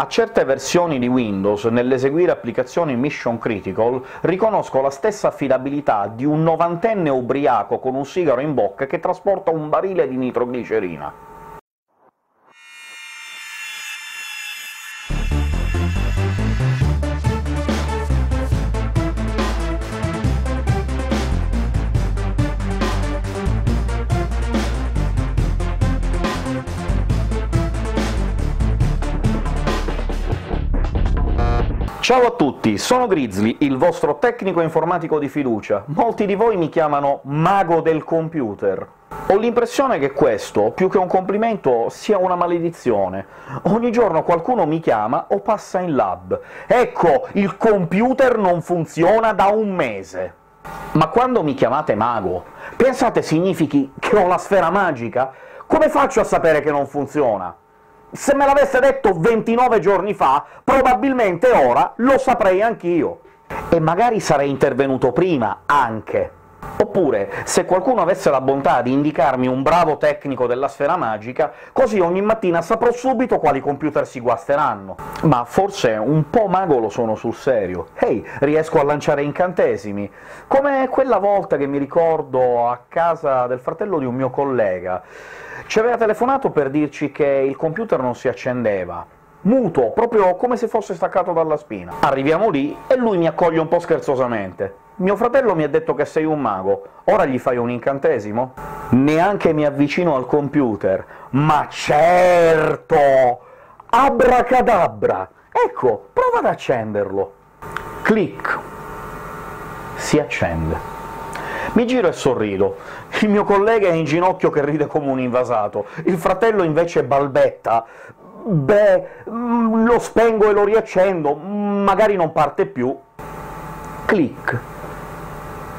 A certe versioni di Windows, nell'eseguire applicazioni mission critical, riconosco la stessa affidabilità di un novantenne ubriaco con un sigaro in bocca che trasporta un barile di nitroglicerina. Ciao a tutti, sono Grizzly, il vostro tecnico informatico di fiducia. Molti di voi mi chiamano mago del computer. Ho l'impressione che questo, più che un complimento, sia una maledizione. Ogni giorno qualcuno mi chiama o passa in lab. Ecco, il computer non funziona da un mese! Ma quando mi chiamate mago, pensate significhi che ho la sfera magica? Come faccio a sapere che non funziona? Se me l'avesse detto 29 giorni fa, probabilmente ora lo saprei anch'io. E magari sarei intervenuto prima, anche. Oppure, se qualcuno avesse la bontà di indicarmi un bravo tecnico della sfera magica, così ogni mattina saprò subito quali computer si guasteranno. Ma forse un po' mago lo sono sul serio. Ehi, riesco a lanciare incantesimi! Come quella volta che mi ricordo a casa del fratello di un mio collega. Ci aveva telefonato per dirci che il computer non si accendeva, muto, proprio come se fosse staccato dalla spina. Arriviamo lì e lui mi accoglie un po' scherzosamente. Mio fratello mi ha detto che sei un mago, ora gli fai un incantesimo? Neanche mi avvicino al computer. Ma certo! Abracadabra! Ecco, prova ad accenderlo. Clic. Si accende. Mi giro e sorrido. Il mio collega è in ginocchio che ride come un invasato, il fratello invece balbetta. Beh, mm, lo spengo e lo riaccendo, magari non parte più. Clic.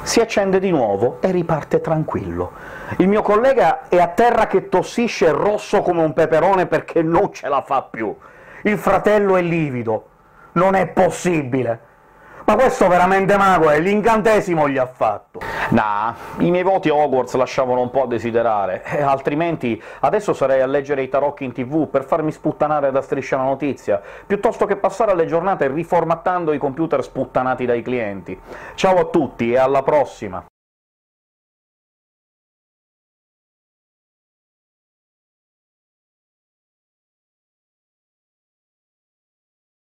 Si accende di nuovo e riparte tranquillo. Il mio collega è a terra che tossisce rosso come un peperone perché non ce la fa più. Il fratello è livido. Non è possibile! Ma questo veramente mago è, l'incantesimo gli ha fatto! Nah, i miei voti Hogwarts lasciavano un po' a desiderare, eh, altrimenti adesso sarei a leggere i tarocchi in tv per farmi sputtanare da Striscia la Notizia, piuttosto che passare alle giornate riformattando i computer sputtanati dai clienti. Ciao a tutti e alla prossima!